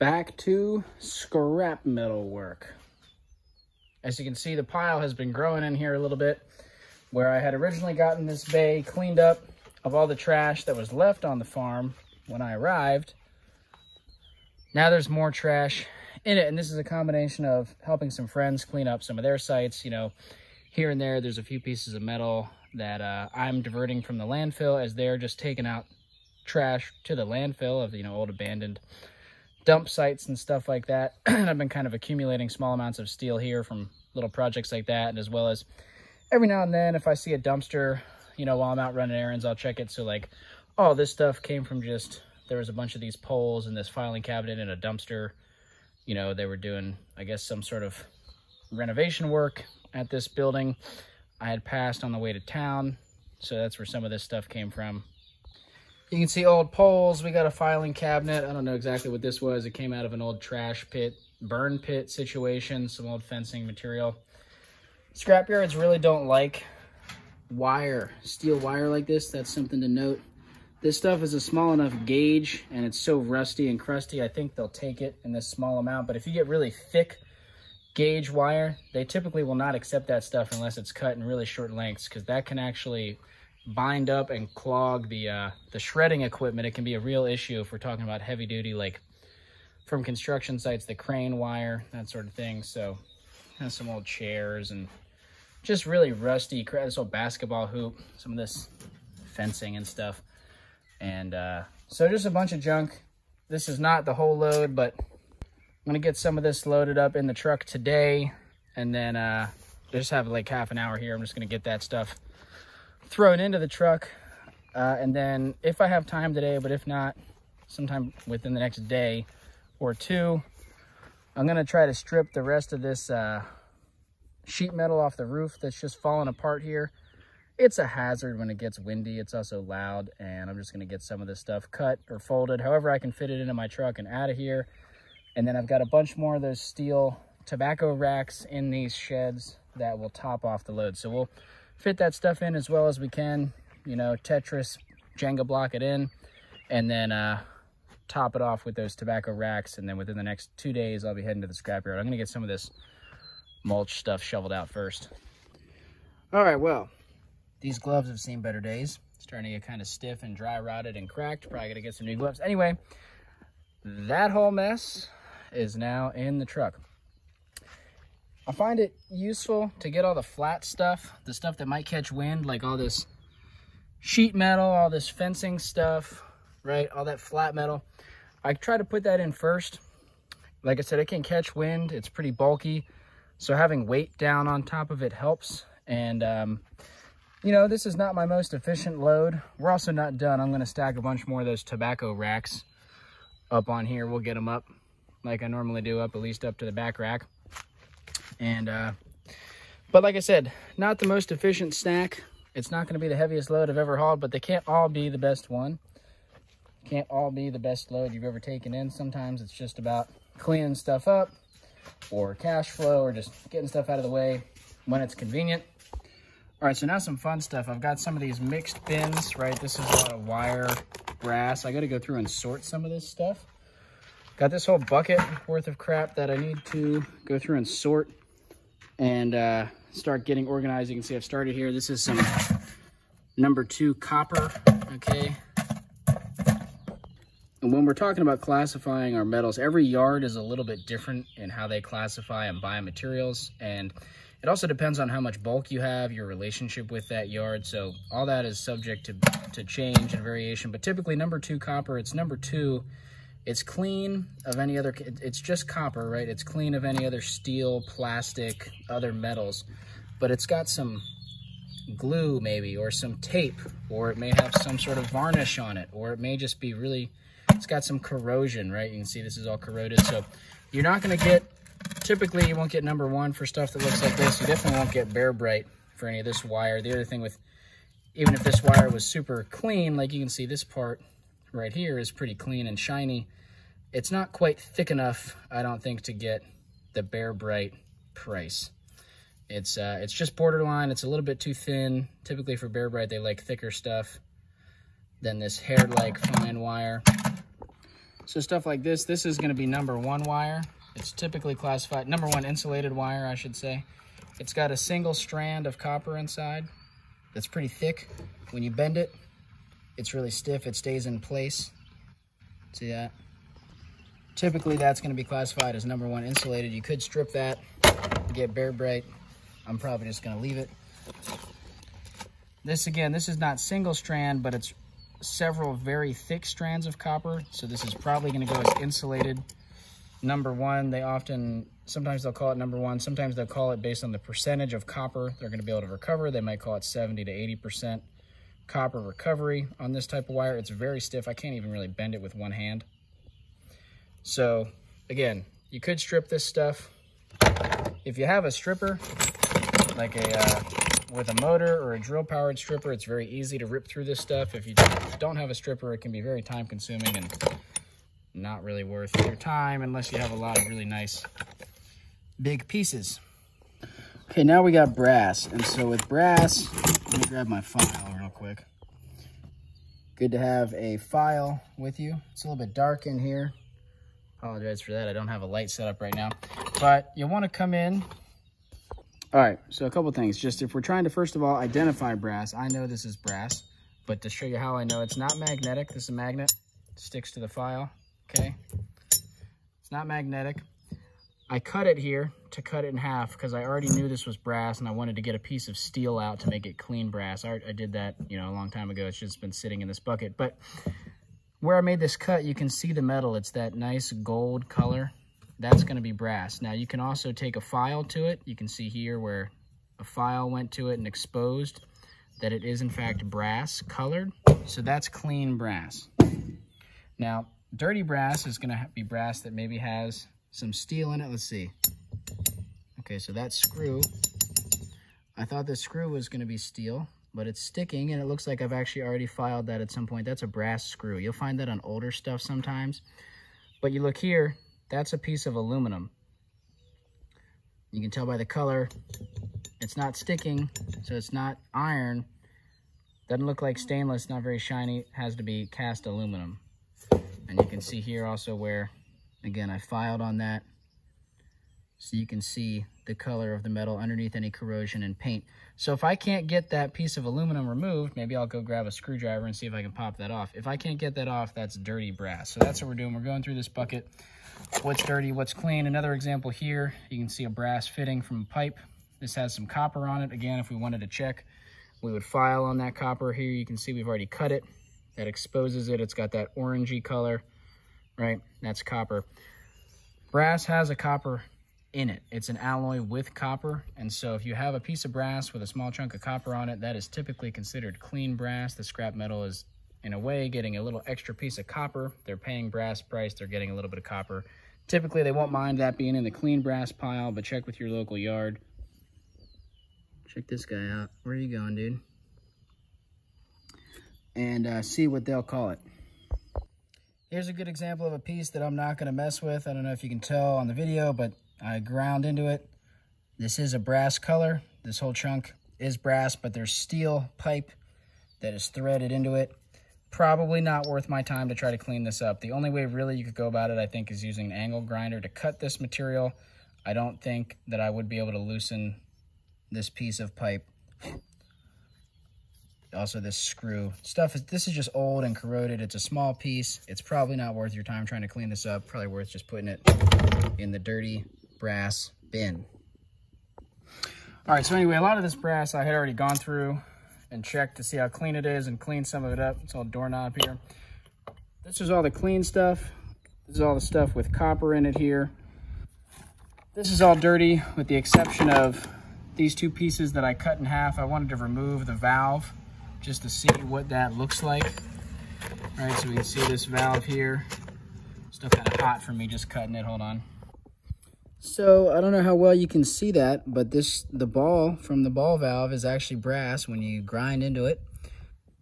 back to scrap metal work. As you can see, the pile has been growing in here a little bit. Where I had originally gotten this bay cleaned up of all the trash that was left on the farm when I arrived. Now there's more trash in it, and this is a combination of helping some friends clean up some of their sites. You know, here and there, there's a few pieces of metal that uh, I'm diverting from the landfill as they're just taking out trash to the landfill of, the you know, old abandoned dump sites and stuff like that. I've been kind of accumulating small amounts of steel here from little projects like that, and as well as every now and then if I see a dumpster, you know, while I'm out running errands, I'll check it. So like, oh, this stuff came from just, there was a bunch of these poles and this filing cabinet in a dumpster. You know, they were doing, I guess, some sort of renovation work at this building. I had passed on the way to town. So that's where some of this stuff came from. You can see old poles. We got a filing cabinet. I don't know exactly what this was. It came out of an old trash pit, burn pit situation, some old fencing material. Scrapyards really don't like wire, steel wire like this. That's something to note. This stuff is a small enough gauge and it's so rusty and crusty. I think they'll take it in this small amount. But if you get really thick gauge wire, they typically will not accept that stuff unless it's cut in really short lengths because that can actually bind up and clog the uh, the shredding equipment. It can be a real issue if we're talking about heavy duty, like from construction sites, the crane wire, that sort of thing. So, and some old chairs and just really rusty, this old basketball hoop, some of this fencing and stuff. And uh, so just a bunch of junk. This is not the whole load, but I'm gonna get some of this loaded up in the truck today. And then uh, just have like half an hour here. I'm just gonna get that stuff thrown into the truck. Uh, and then if I have time today, but if not, sometime within the next day or two, I'm gonna try to strip the rest of this uh, sheet metal off the roof that's just falling apart here. It's a hazard when it gets windy. It's also loud, and I'm just gonna get some of this stuff cut or folded, however I can fit it into my truck and out of here. And then I've got a bunch more of those steel tobacco racks in these sheds that will top off the load. So we'll fit that stuff in as well as we can, you know, Tetris, Jenga block it in, and then uh, top it off with those tobacco racks. And then within the next two days, I'll be heading to the scrapyard. I'm gonna get some of this mulch stuff shoveled out first. All right, well, these gloves have seen better days. Starting to get kind of stiff and dry rotted and cracked. Probably gonna get some new gloves. Anyway, that whole mess is now in the truck. I find it useful to get all the flat stuff, the stuff that might catch wind, like all this sheet metal, all this fencing stuff, right? All that flat metal. I try to put that in first. Like I said, it can catch wind. It's pretty bulky. So having weight down on top of it helps. And, um, you know, this is not my most efficient load. We're also not done. I'm going to stack a bunch more of those tobacco racks up on here. We'll get them up like I normally do, up at least up to the back rack. And, uh, but like I said, not the most efficient stack. It's not going to be the heaviest load I've ever hauled, but they can't all be the best one. Can't all be the best load you've ever taken in. Sometimes it's just about cleaning stuff up or cash flow or just getting stuff out of the way when it's convenient. All right, so now some fun stuff. I've got some of these mixed bins, right? This is a lot of wire, brass. I got to go through and sort some of this stuff. Got this whole bucket worth of crap that I need to go through and sort and uh, start getting organized. You can see I've started here. This is some number two copper, okay? And when we're talking about classifying our metals, every yard is a little bit different in how they classify and buy materials. And it also depends on how much bulk you have, your relationship with that yard. So all that is subject to, to change and variation. But typically number two copper, it's number two it's clean of any other, it's just copper, right? It's clean of any other steel, plastic, other metals, but it's got some glue maybe, or some tape, or it may have some sort of varnish on it, or it may just be really, it's got some corrosion, right? You can see this is all corroded. So you're not gonna get, typically you won't get number one for stuff that looks like this. You definitely won't get bare bright for any of this wire. The other thing with, even if this wire was super clean, like you can see this part right here is pretty clean and shiny. It's not quite thick enough, I don't think, to get the Bare Bright price. It's uh, it's just borderline. It's a little bit too thin. Typically for Bare Bright, they like thicker stuff than this hair-like fine wire. So stuff like this, this is gonna be number one wire. It's typically classified, number one insulated wire, I should say. It's got a single strand of copper inside that's pretty thick. When you bend it, it's really stiff. It stays in place. See that? Typically, that's going to be classified as number one insulated. You could strip that get bare bright. I'm probably just going to leave it. This, again, this is not single strand, but it's several very thick strands of copper. So this is probably going to go as insulated. Number one, they often, sometimes they'll call it number one. Sometimes they'll call it based on the percentage of copper they're going to be able to recover. They might call it 70 to 80% copper recovery on this type of wire. It's very stiff. I can't even really bend it with one hand. So again, you could strip this stuff. If you have a stripper, like a uh, with a motor or a drill powered stripper, it's very easy to rip through this stuff. If you don't have a stripper, it can be very time consuming and not really worth your time unless you have a lot of really nice big pieces. Okay, now we got brass. And so with brass, let me grab my file real quick. Good to have a file with you. It's a little bit dark in here. Apologize for that. I don't have a light set up right now. But you want to come in. All right, so a couple things. Just if we're trying to, first of all, identify brass. I know this is brass, but to show you how I know, it's not magnetic. This is a magnet. It sticks to the file, okay? It's not magnetic. I cut it here to cut it in half because I already knew this was brass and I wanted to get a piece of steel out to make it clean brass. I, I did that, you know, a long time ago. It's just been sitting in this bucket. But where I made this cut, you can see the metal. It's that nice gold color. That's going to be brass. Now, you can also take a file to it. You can see here where a file went to it and exposed that it is, in fact, brass colored. So that's clean brass. Now, dirty brass is going to be brass that maybe has some steel in it. Let's see. Okay, so that screw, I thought the screw was going to be steel, but it's sticking, and it looks like I've actually already filed that at some point. That's a brass screw. You'll find that on older stuff sometimes. But you look here, that's a piece of aluminum. You can tell by the color, it's not sticking, so it's not iron. Doesn't look like stainless, not very shiny. Has to be cast aluminum. And you can see here also where Again, I filed on that so you can see the color of the metal underneath any corrosion and paint. So if I can't get that piece of aluminum removed, maybe I'll go grab a screwdriver and see if I can pop that off. If I can't get that off, that's dirty brass. So that's what we're doing. We're going through this bucket. What's dirty, what's clean. Another example here, you can see a brass fitting from a pipe. This has some copper on it. Again, if we wanted to check, we would file on that copper. Here you can see we've already cut it. That exposes it. It's got that orangey color right? That's copper. Brass has a copper in it. It's an alloy with copper. And so if you have a piece of brass with a small chunk of copper on it, that is typically considered clean brass. The scrap metal is, in a way, getting a little extra piece of copper. They're paying brass price. They're getting a little bit of copper. Typically, they won't mind that being in the clean brass pile, but check with your local yard. Check this guy out. Where are you going, dude? And uh, see what they'll call it. Here's a good example of a piece that I'm not going to mess with. I don't know if you can tell on the video, but I ground into it. This is a brass color. This whole chunk is brass, but there's steel pipe that is threaded into it. Probably not worth my time to try to clean this up. The only way really you could go about it, I think, is using an angle grinder to cut this material. I don't think that I would be able to loosen this piece of pipe also this screw. Stuff is this is just old and corroded. It's a small piece. It's probably not worth your time trying to clean this up. Probably worth just putting it in the dirty brass bin. All right so anyway a lot of this brass i had already gone through and checked to see how clean it is and clean some of it up. It's all doorknob here. This is all the clean stuff. This is all the stuff with copper in it here. This is all dirty with the exception of these two pieces that I cut in half. I wanted to remove the valve just to see what that looks like. All right, so we can see this valve here. Still kind of hot for me just cutting it, hold on. So I don't know how well you can see that, but this the ball from the ball valve is actually brass when you grind into it.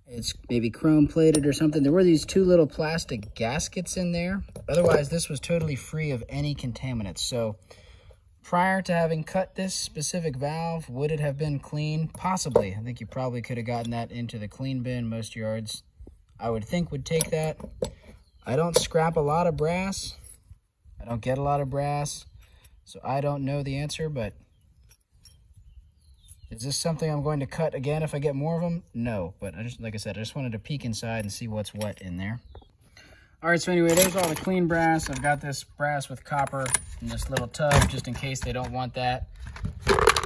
It's maybe chrome plated or something. There were these two little plastic gaskets in there. Otherwise, this was totally free of any contaminants. So Prior to having cut this specific valve, would it have been clean? Possibly. I think you probably could have gotten that into the clean bin. Most yards, I would think, would take that. I don't scrap a lot of brass. I don't get a lot of brass. So I don't know the answer, but is this something I'm going to cut again if I get more of them? No, but I just, like I said, I just wanted to peek inside and see what's what in there. All right, so anyway, there's all the clean brass. I've got this brass with copper in this little tub, just in case they don't want that.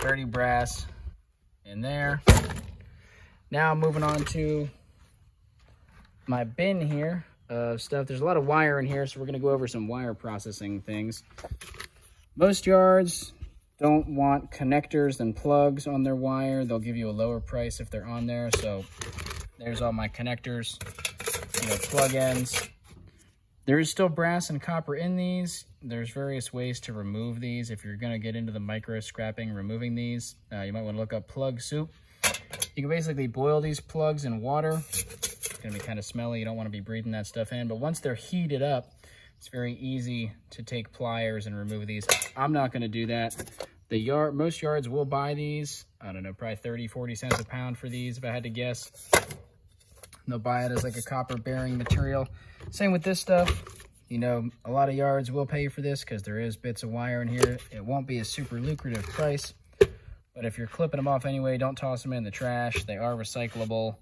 Dirty brass in there. Now moving on to my bin here of stuff. There's a lot of wire in here, so we're gonna go over some wire processing things. Most yards, don't want connectors and plugs on their wire. They'll give you a lower price if they're on there. So there's all my connectors, you know, plug ends. There is still brass and copper in these. There's various ways to remove these. If you're gonna get into the micro scrapping, removing these, uh, you might wanna look up plug soup. You can basically boil these plugs in water. It's gonna be kind of smelly. You don't wanna be breathing that stuff in. But once they're heated up, it's very easy to take pliers and remove these. I'm not gonna do that. The yard, most yards will buy these. I don't know, probably 30, 40 cents a pound for these, if I had to guess. They'll buy it as like a copper bearing material. Same with this stuff. You know, a lot of yards will pay for this because there is bits of wire in here. It won't be a super lucrative price. But if you're clipping them off anyway, don't toss them in the trash. They are recyclable.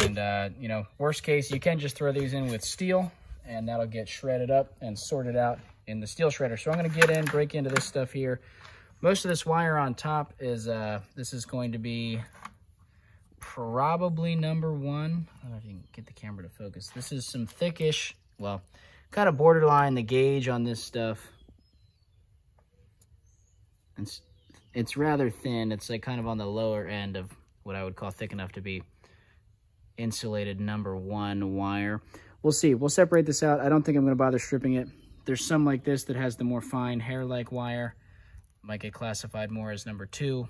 And, uh, you know, worst case, you can just throw these in with steel and that'll get shredded up and sorted out in the steel shredder. So I'm going to get in, break into this stuff here. Most of this wire on top is, uh, this is going to be probably number one. I don't know if you can get the camera to focus. This is some thickish, well, kind of borderline the gauge on this stuff. It's, it's rather thin. It's like kind of on the lower end of what I would call thick enough to be insulated number one wire. We'll see. We'll separate this out. I don't think I'm going to bother stripping it. There's some like this that has the more fine hair-like wire might get classified more as number two.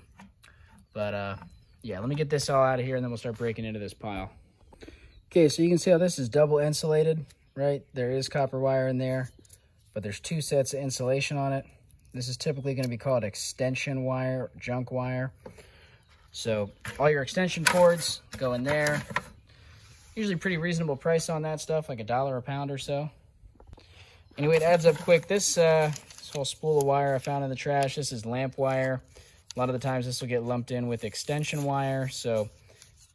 But uh, yeah, let me get this all out of here and then we'll start breaking into this pile. Okay, so you can see how this is double insulated, right? There is copper wire in there, but there's two sets of insulation on it. This is typically going to be called extension wire, junk wire. So all your extension cords go in there. Usually pretty reasonable price on that stuff, like a dollar a pound or so. Anyway, it adds up quick. This uh, this whole spool of wire I found in the trash. This is lamp wire. A lot of the times this will get lumped in with extension wire. So,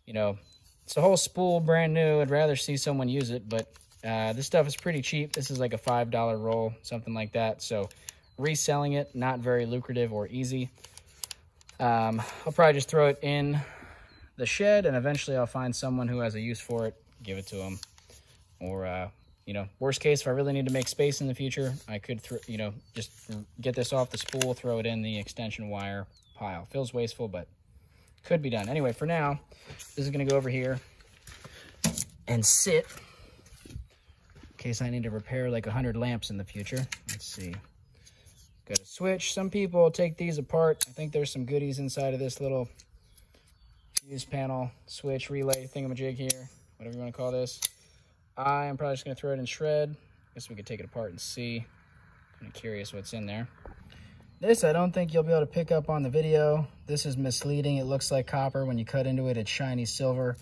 you know, it's a whole spool brand new. I'd rather see someone use it, but uh, this stuff is pretty cheap. This is like a $5 roll, something like that. So reselling it, not very lucrative or easy. Um, I'll probably just throw it in the shed and eventually I'll find someone who has a use for it, give it to them. Or uh, you know, worst case, if I really need to make space in the future, I could, you know, just get this off the spool, throw it in the extension wire pile. Feels wasteful, but could be done. Anyway, for now, this is going to go over here and sit in case I need to repair like 100 lamps in the future. Let's see. Got a switch. Some people take these apart. I think there's some goodies inside of this little fuse panel, switch, relay, thingamajig here, whatever you want to call this. I am probably just going to throw it in shred. Guess we could take it apart and see. Kind of curious what's in there. This, I don't think you'll be able to pick up on the video. This is misleading. It looks like copper. When you cut into it, it's shiny silver.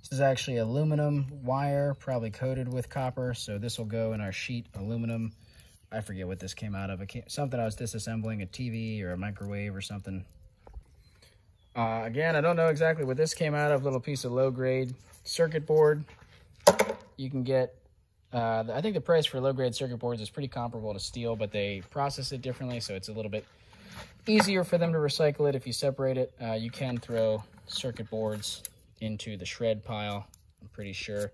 This is actually aluminum wire, probably coated with copper. So this will go in our sheet aluminum. I forget what this came out of. It something I was disassembling, a TV or a microwave or something. Uh, again, I don't know exactly what this came out of. Little piece of low grade circuit board you can get, uh, I think the price for low-grade circuit boards is pretty comparable to steel, but they process it differently, so it's a little bit easier for them to recycle it if you separate it. Uh, you can throw circuit boards into the shred pile, I'm pretty sure.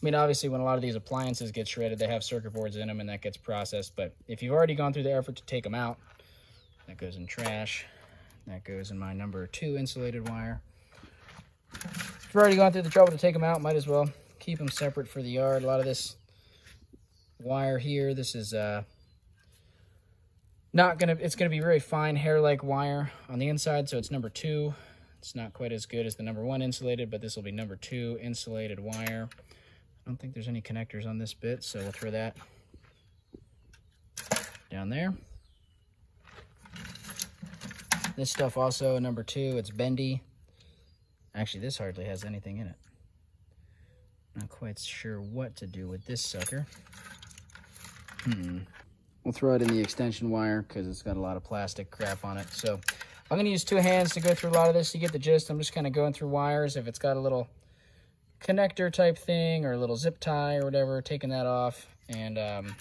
I mean, obviously, when a lot of these appliances get shredded, they have circuit boards in them, and that gets processed. But if you've already gone through the effort to take them out, that goes in trash. That goes in my number two insulated wire. If you've already gone through the trouble to take them out, might as well keep them separate for the yard. A lot of this wire here, this is uh, not gonna, it's gonna be very fine hair-like wire on the inside, so it's number two. It's not quite as good as the number one insulated, but this will be number two insulated wire. I don't think there's any connectors on this bit, so we'll throw that down there. This stuff also, number two, it's bendy. Actually, this hardly has anything in it. Not quite sure what to do with this sucker. Hmm. We'll throw it in the extension wire because it's got a lot of plastic crap on it. So I'm going to use two hands to go through a lot of this. You get the gist. I'm just kind of going through wires. If it's got a little connector type thing or a little zip tie or whatever, taking that off and um,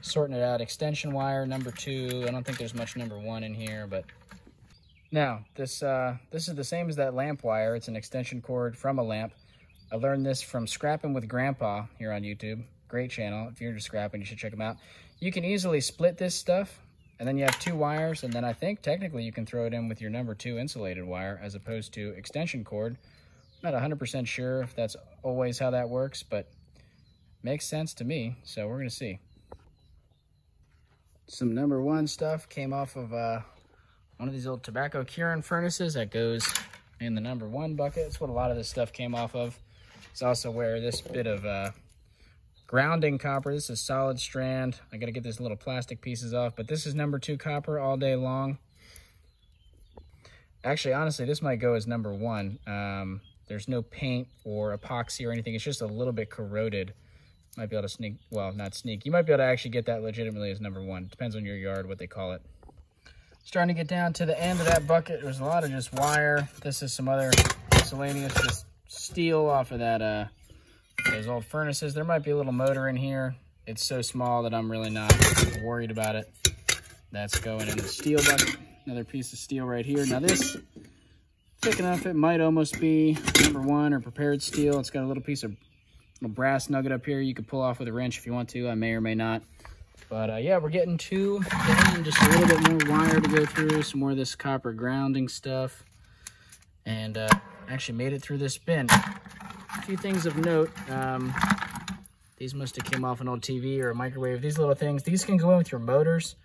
sorting it out. Extension wire number two. I don't think there's much number one in here, but now this uh, this is the same as that lamp wire. It's an extension cord from a lamp. I learned this from Scrapping with Grandpa here on YouTube. Great channel. If you're just scrapping, you should check them out. You can easily split this stuff and then you have two wires and then I think technically you can throw it in with your number two insulated wire as opposed to extension cord. I'm not 100% sure if that's always how that works, but makes sense to me. So we're going to see. Some number one stuff came off of uh, one of these old tobacco curing furnaces that goes in the number one bucket. That's what a lot of this stuff came off of. It's also where this bit of uh, grounding copper, this is solid strand. I got to get these little plastic pieces off, but this is number two copper all day long. Actually, honestly, this might go as number one. Um, there's no paint or epoxy or anything. It's just a little bit corroded. Might be able to sneak, well, not sneak. You might be able to actually get that legitimately as number one. Depends on your yard, what they call it. Starting to get down to the end of that bucket. There's a lot of just wire. This is some other miscellaneous just steel off of that uh, those old furnaces. There might be a little motor in here. It's so small that I'm really not worried about it. That's going in the steel bucket. Another piece of steel right here. Now this, thick enough, it might almost be number one or prepared steel. It's got a little piece of little brass nugget up here you could pull off with a wrench if you want to. I may or may not. But uh, yeah, we're getting to just a little bit more wire to go through, some more of this copper grounding stuff. And uh, actually made it through this bin. Few things of note. Um, these must have came off an old TV or a microwave. These little things, these can go in with your motors.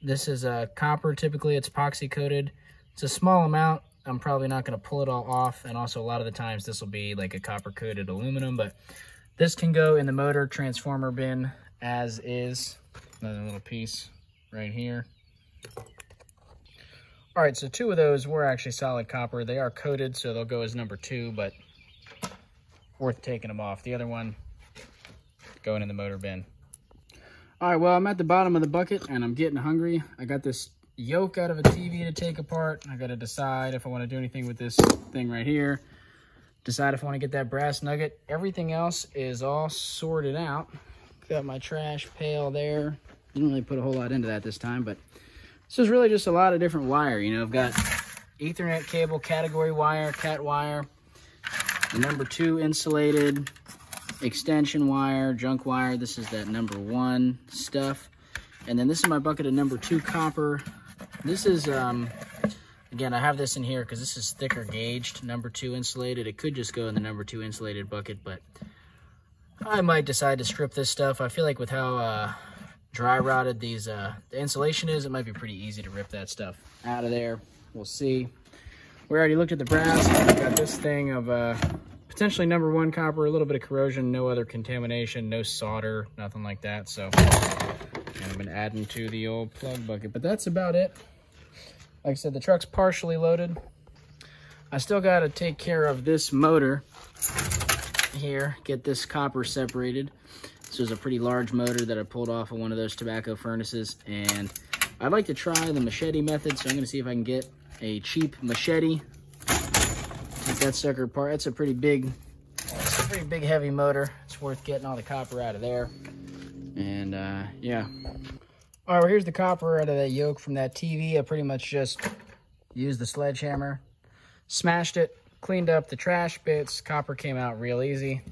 This is a copper, typically it's epoxy coated. It's a small amount. I'm probably not gonna pull it all off. And also a lot of the times this will be like a copper coated aluminum, but this can go in the motor transformer bin as is. Another little piece right here. All right, so two of those were actually solid copper. They are coated, so they'll go as number two, but worth taking them off. The other one going in the motor bin. All right, well, I'm at the bottom of the bucket and I'm getting hungry. I got this yoke out of a TV to take apart. I got to decide if I want to do anything with this thing right here. Decide if I want to get that brass nugget. Everything else is all sorted out. Got my trash pail there. Didn't really put a whole lot into that this time, but this is really just a lot of different wire. You know, I've got ethernet cable, category wire, cat wire, number two insulated, extension wire, junk wire. This is that number one stuff. And then this is my bucket of number two copper. This is, um, again, I have this in here because this is thicker gauged, number two insulated. It could just go in the number two insulated bucket, but I might decide to strip this stuff. I feel like with how uh, dry rotted these uh, the insulation is, it might be pretty easy to rip that stuff out of there. We'll see. We already looked at the brass. Got this thing of uh, potentially number one copper, a little bit of corrosion, no other contamination, no solder, nothing like that. So I've been adding to the old plug bucket, but that's about it. Like I said, the truck's partially loaded. I still got to take care of this motor here, get this copper separated. This was a pretty large motor that I pulled off of one of those tobacco furnaces. And I'd like to try the machete method. So I'm going to see if I can get a cheap machete. Take that sucker apart. That's a pretty big, it's a pretty big heavy motor. It's worth getting all the copper out of there. And uh, yeah. All right, well, here's the copper out of that yoke from that TV. I pretty much just used the sledgehammer, smashed it, cleaned up the trash bits. Copper came out real easy.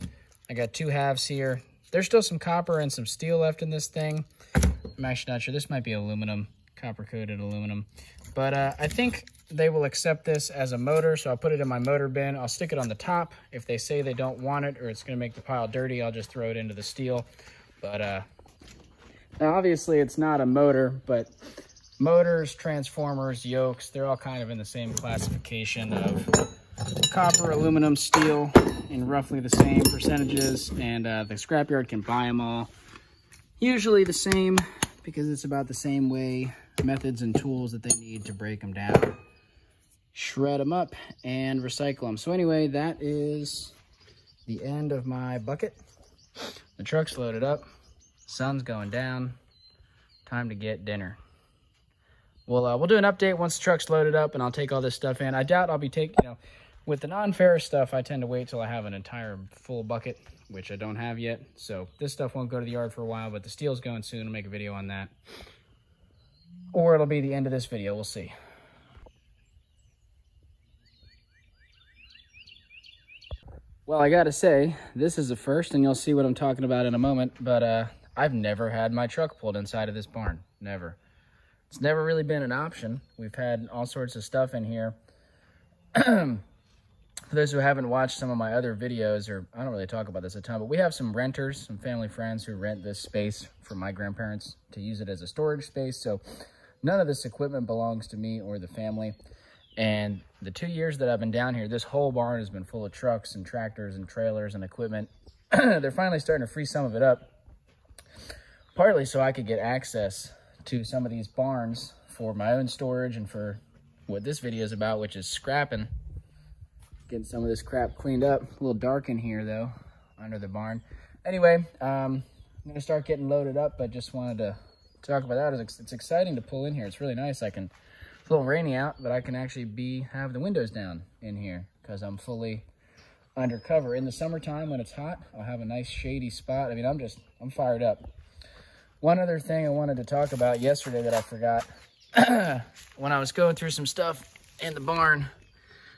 I got two halves here. There's still some copper and some steel left in this thing. I'm actually not sure. This might be aluminum, copper-coated aluminum. But uh, I think they will accept this as a motor, so I'll put it in my motor bin. I'll stick it on the top. If they say they don't want it or it's going to make the pile dirty, I'll just throw it into the steel. But uh, now obviously it's not a motor, but motors, transformers, yokes, they're all kind of in the same classification of copper, aluminum, steel in roughly the same percentages, and uh, the scrapyard can buy them all. Usually the same because it's about the same way methods and tools that they need to break them down, shred them up, and recycle them. So anyway, that is the end of my bucket. The truck's loaded up. Sun's going down. Time to get dinner. Well, uh, we'll do an update once the truck's loaded up and I'll take all this stuff in. I doubt I'll be taking, you know, with the non-ferrous stuff, I tend to wait till I have an entire full bucket, which I don't have yet. So this stuff won't go to the yard for a while, but the steel's going soon. I'll make a video on that. Or it'll be the end of this video. We'll see. Well, I gotta say, this is the first, and you'll see what I'm talking about in a moment, but uh, I've never had my truck pulled inside of this barn. Never. It's never really been an option. We've had all sorts of stuff in here. For those who haven't watched some of my other videos, or I don't really talk about this a ton, but we have some renters, some family friends who rent this space for my grandparents to use it as a storage space. So none of this equipment belongs to me or the family. And the two years that I've been down here, this whole barn has been full of trucks and tractors and trailers and equipment. They're finally starting to free some of it up, partly so I could get access to some of these barns for my own storage and for what this video is about, which is scrapping. Getting some of this crap cleaned up. A little dark in here though, under the barn. Anyway, um, I'm gonna start getting loaded up, but just wanted to talk about that. It's exciting to pull in here. It's really nice. I can a little rainy out, but I can actually be have the windows down in here because I'm fully undercover. In the summertime when it's hot, I'll have a nice shady spot. I mean, I'm just, I'm fired up. One other thing I wanted to talk about yesterday that I forgot. when I was going through some stuff in the barn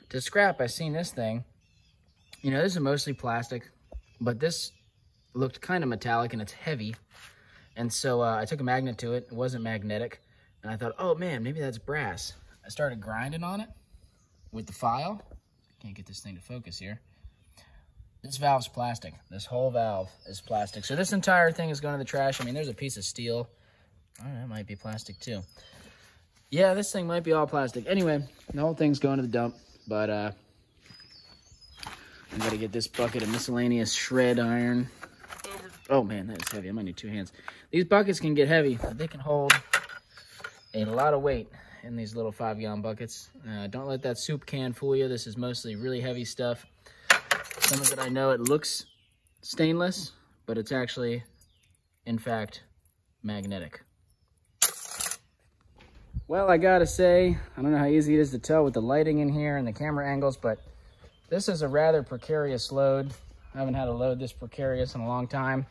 to scrap, I seen this thing. You know, this is mostly plastic, but this looked kind of metallic and it's heavy. And so uh, I took a magnet to it. It wasn't magnetic. And I thought, oh man, maybe that's brass. I started grinding on it with the file. Can't get this thing to focus here. This valve's plastic. This whole valve is plastic. So this entire thing is going to the trash. I mean, there's a piece of steel. Oh, that might be plastic too. Yeah, this thing might be all plastic. Anyway, the whole thing's going to the dump. But uh, I gotta get this bucket of miscellaneous shred iron. Oh man, that is heavy. I might need two hands. These buckets can get heavy, but they can hold a lot of weight in these little five gallon buckets. Uh, don't let that soup can fool you. This is mostly really heavy stuff. Some of it I know it looks stainless, but it's actually, in fact, magnetic. Well, I gotta say, I don't know how easy it is to tell with the lighting in here and the camera angles, but this is a rather precarious load. I haven't had a load this precarious in a long time.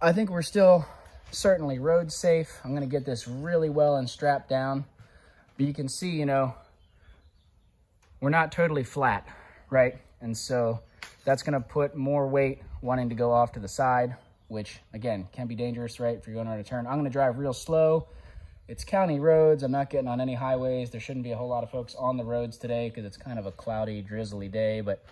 I think we're still certainly road safe. I'm gonna get this really well and strapped down. But you can see, you know, we're not totally flat, right? And so that's gonna put more weight wanting to go off to the side, which again, can be dangerous, right? If you're going on a turn. I'm gonna drive real slow. It's county roads. I'm not getting on any highways. There shouldn't be a whole lot of folks on the roads today because it's kind of a cloudy, drizzly day, but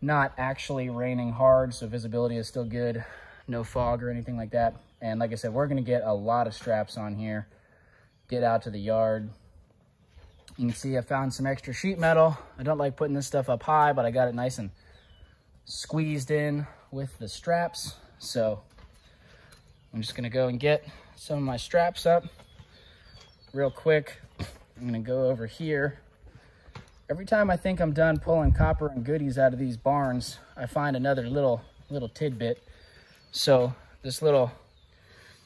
not actually raining hard, so visibility is still good. No fog or anything like that. And like I said, we're going to get a lot of straps on here. Get out to the yard. You can see I found some extra sheet metal. I don't like putting this stuff up high, but I got it nice and squeezed in with the straps. So I'm just going to go and get some of my straps up real quick. I'm to go over here. Every time I think I'm done pulling copper and goodies out of these barns, I find another little little tidbit. So this little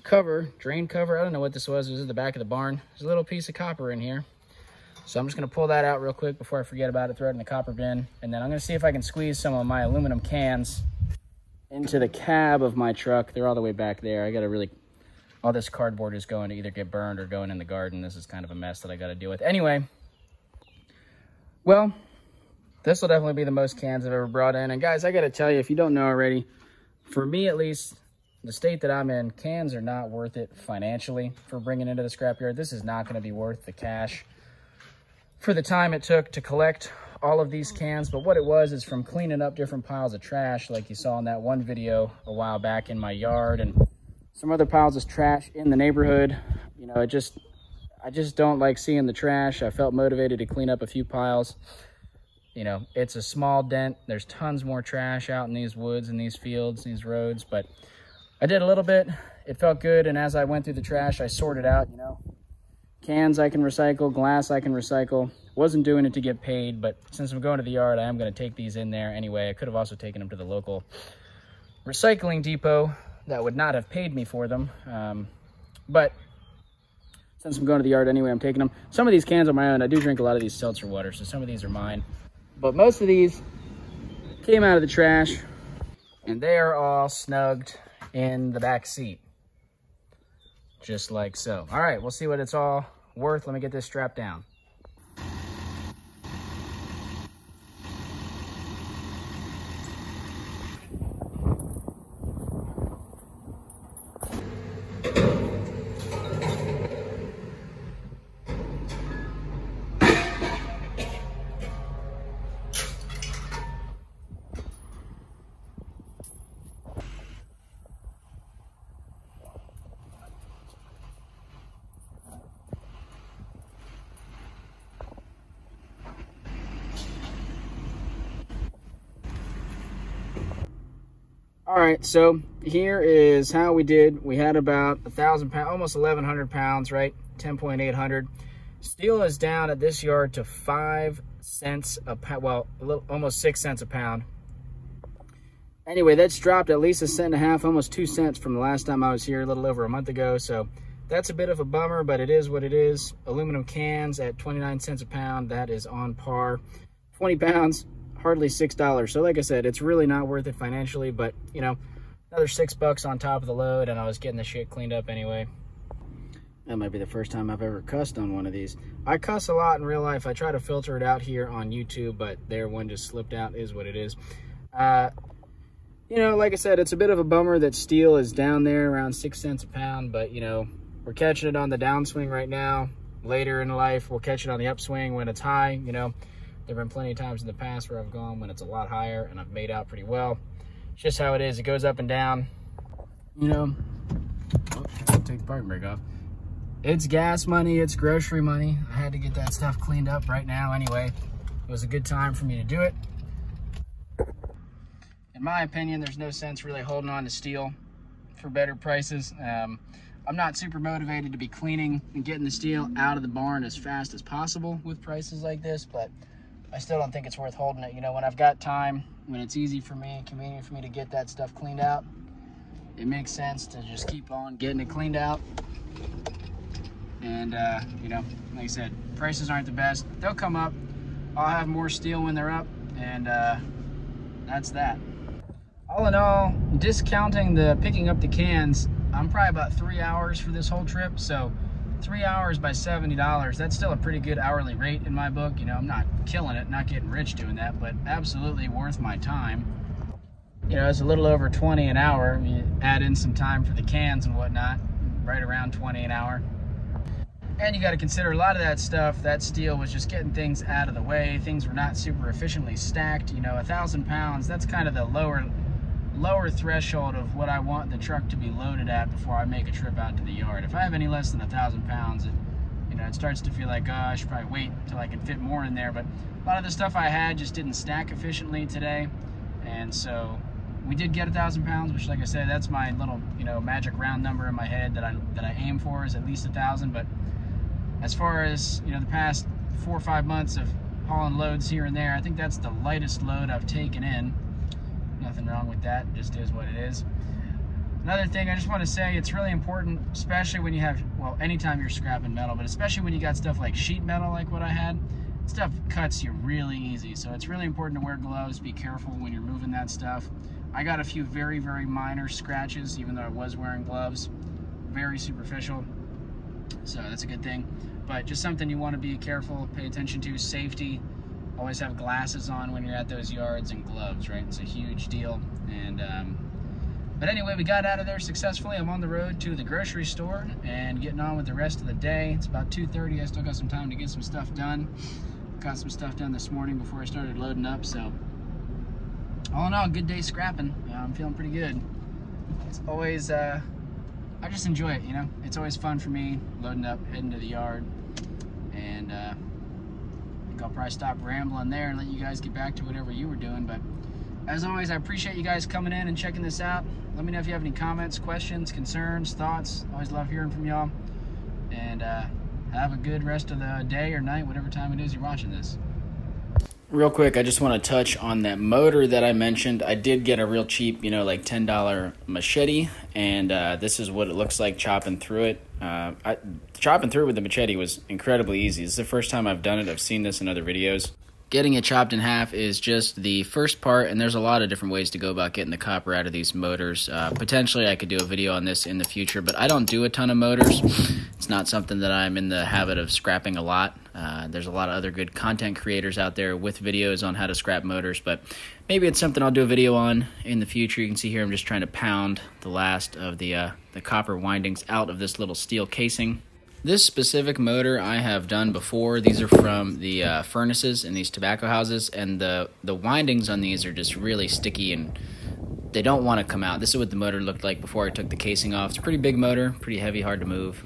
cover, drain cover. I don't know what this was. It was in the back of the barn. There's a little piece of copper in here. So I'm just to pull that out real quick before I forget about it, throw it in the copper bin. And then I'm to see if I can squeeze some of my aluminum cans into the cab of my truck. They're all the way back there. I got to really, all this cardboard is going to either get burned or going in the garden. This is kind of a mess that I got to deal with. Anyway, well, this will definitely be the most cans I've ever brought in. And guys, I got to tell you, if you don't know already, for me at least, the state that I'm in, cans are not worth it financially for bringing into the scrapyard. This is not going to be worth the cash for the time it took to collect all of these cans. But what it was is from cleaning up different piles of trash, like you saw in that one video a while back in my yard and some other piles of trash in the neighborhood. You know, it just, I just don't like seeing the trash. I felt motivated to clean up a few piles. You know, it's a small dent. There's tons more trash out in these woods and these fields, these roads, but I did a little bit. It felt good. And as I went through the trash, I sorted out, you know, Cans I can recycle, glass I can recycle. Wasn't doing it to get paid, but since I'm going to the yard, I am going to take these in there anyway. I could have also taken them to the local recycling depot that would not have paid me for them. Um, but since I'm going to the yard anyway, I'm taking them. Some of these cans are my own. I do drink a lot of these seltzer water, so some of these are mine. But most of these came out of the trash, and they are all snugged in the back seat. Just like so. All right, we'll see what it's all worth. Let me get this strapped down. All right, so here is how we did. We had about a thousand pounds, almost 1,100 pounds, right? 10.800. Steel is down at this yard to five cents a pound, well, a little, almost six cents a pound. Anyway, that's dropped at least a cent and a half, almost two cents from the last time I was here, a little over a month ago. So that's a bit of a bummer, but it is what it is. Aluminum cans at 29 cents a pound, that is on par. 20 pounds, hardly six dollars. So like i said it's really not worth it financially but you know another six bucks on top of the load and i was getting the shit cleaned up anyway. That might be the first time i've ever cussed on one of these. I cuss a lot in real life. I try to filter it out here on youtube but there one just slipped out is what it is. Uh you know like i said it's a bit of a bummer that steel is down there around six cents a pound but you know we're catching it on the downswing right now. Later in life we'll catch it on the upswing when it's high you know there have been plenty of times in the past where I've gone when it's a lot higher and I've made out pretty well. It's just how it is. It goes up and down. You know, oh, take the parking brake off. It's gas money. It's grocery money. I had to get that stuff cleaned up right now anyway. It was a good time for me to do it. In my opinion, there's no sense really holding on to steel for better prices. Um, I'm not super motivated to be cleaning and getting the steel out of the barn as fast as possible with prices like this, but I still don't think it's worth holding it. You know, when I've got time, when it's easy for me, convenient for me to get that stuff cleaned out, it makes sense to just keep on getting it cleaned out. And, uh, you know, like I said, prices aren't the best. They'll come up. I'll have more steel when they're up, and uh, that's that. All in all, discounting the picking up the cans, I'm probably about three hours for this whole trip, so three hours by $70, that's still a pretty good hourly rate in my book. You know, I'm not killing it, not getting rich doing that, but absolutely worth my time. You know, it's a little over 20 an hour. You add in some time for the cans and whatnot, right around 20 an hour. And you got to consider a lot of that stuff, that steel was just getting things out of the way. Things were not super efficiently stacked. You know, a thousand pounds, that's kind of the lower lower threshold of what I want the truck to be loaded at before I make a trip out to the yard. If I have any less than a thousand pounds, it, you know, it starts to feel like, oh, I should probably wait until I can fit more in there. But a lot of the stuff I had just didn't stack efficiently today. And so we did get a thousand pounds, which like I said, that's my little, you know, magic round number in my head that I, that I aim for is at least a thousand. But as far as, you know, the past four or five months of hauling loads here and there, I think that's the lightest load I've taken in nothing wrong with that. Just is what it is. Another thing I just want to say, it's really important, especially when you have, well, anytime you're scrapping metal, but especially when you got stuff like sheet metal like what I had, stuff cuts you really easy. So it's really important to wear gloves, be careful when you're moving that stuff. I got a few very, very minor scratches, even though I was wearing gloves. Very superficial, so that's a good thing. But just something you want to be careful, pay attention to, safety. Always have glasses on when you're at those yards and gloves, right? It's a huge deal. And um, but anyway, we got out of there successfully. I'm on the road to the grocery store and getting on with the rest of the day. It's about 2.30. I still got some time to get some stuff done. Got some stuff done this morning before I started loading up. So all in all, good day scrapping. I'm feeling pretty good. It's always, uh, I just enjoy it, you know? It's always fun for me loading up, heading to the yard. And uh, think I'll probably stop rambling there and let you guys get back to whatever you were doing. But as always, I appreciate you guys coming in and checking this out. Let me know if you have any comments, questions, concerns, thoughts. Always love hearing from y'all. And uh, have a good rest of the day or night, whatever time it is you're watching this. Real quick, I just want to touch on that motor that I mentioned. I did get a real cheap, you know, like $10 machete, and uh, this is what it looks like chopping through it. Uh, I, chopping through with the machete was incredibly easy. This is the first time I've done it. I've seen this in other videos. Getting it chopped in half is just the first part, and there's a lot of different ways to go about getting the copper out of these motors. Uh, potentially, I could do a video on this in the future, but I don't do a ton of motors. It's not something that I'm in the habit of scrapping a lot. Uh, there's a lot of other good content creators out there with videos on how to scrap motors, but maybe it's something I'll do a video on in the future. You can see here I'm just trying to pound the last of the, uh, the copper windings out of this little steel casing. This specific motor I have done before. These are from the uh, furnaces in these tobacco houses, and the, the windings on these are just really sticky and they don't want to come out. This is what the motor looked like before I took the casing off. It's a pretty big motor, pretty heavy, hard to move.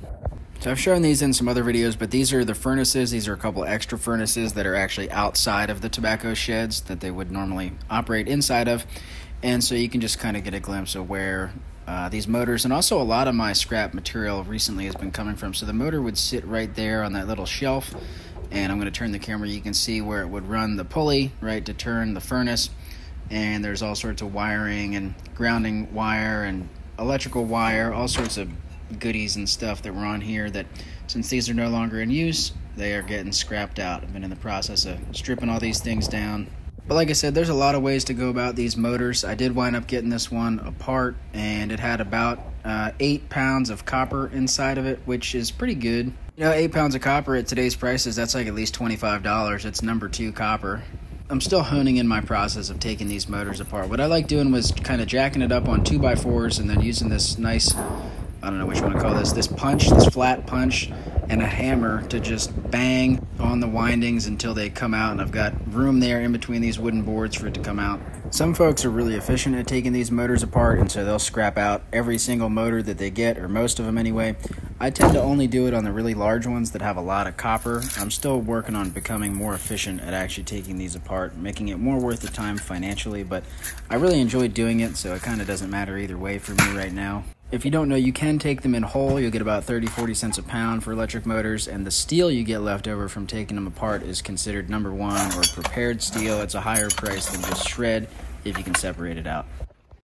So I've shown these in some other videos, but these are the furnaces. These are a couple extra furnaces that are actually outside of the tobacco sheds that they would normally operate inside of. And so you can just kind of get a glimpse of where uh, these motors and also a lot of my scrap material recently has been coming from. So the motor would sit right there on that little shelf and I'm going to turn the camera. You can see where it would run the pulley, right, to turn the furnace. And there's all sorts of wiring and grounding wire and electrical wire, all sorts of goodies and stuff that were on here that since these are no longer in use, they are getting scrapped out. I've been in the process of stripping all these things down, but like I said, there's a lot of ways to go about these motors. I did wind up getting this one apart, and it had about uh, 8 pounds of copper inside of it, which is pretty good. You know, 8 pounds of copper at today's prices, that's like at least $25. It's number two copper. I'm still honing in my process of taking these motors apart. What I like doing was kind of jacking it up on 2x4s and then using this nice I don't know what you want to call this, this punch, this flat punch, and a hammer to just bang on the windings until they come out. And I've got room there in between these wooden boards for it to come out. Some folks are really efficient at taking these motors apart, and so they'll scrap out every single motor that they get, or most of them anyway. I tend to only do it on the really large ones that have a lot of copper. I'm still working on becoming more efficient at actually taking these apart, making it more worth the time financially, but I really enjoy doing it, so it kind of doesn't matter either way for me right now. If you don't know, you can take them in whole. You'll get about 30, 40 cents a pound for electric motors, and the steel you get left over from taking them apart is considered number one or prepared steel. It's a higher price than just shred if you can separate it out.